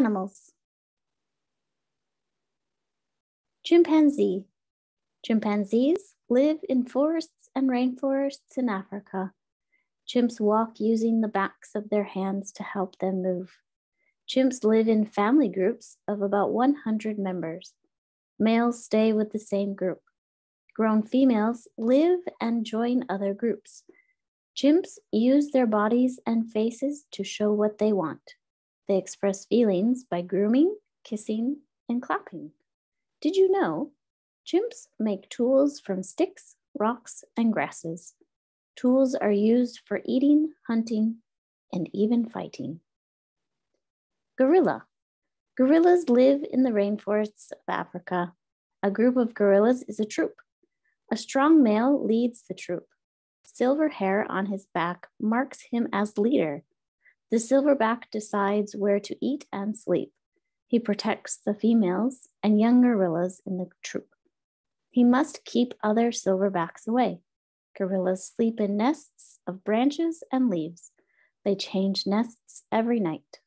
animals. Chimpanzee. Chimpanzees live in forests and rainforests in Africa. Chimps walk using the backs of their hands to help them move. Chimps live in family groups of about 100 members. Males stay with the same group. Grown females live and join other groups. Chimps use their bodies and faces to show what they want. They express feelings by grooming, kissing, and clapping. Did you know? Chimps make tools from sticks, rocks, and grasses. Tools are used for eating, hunting, and even fighting. Gorilla. Gorillas live in the rainforests of Africa. A group of gorillas is a troop. A strong male leads the troop. Silver hair on his back marks him as leader. The silverback decides where to eat and sleep. He protects the females and young gorillas in the troop. He must keep other silverbacks away. Gorillas sleep in nests of branches and leaves. They change nests every night.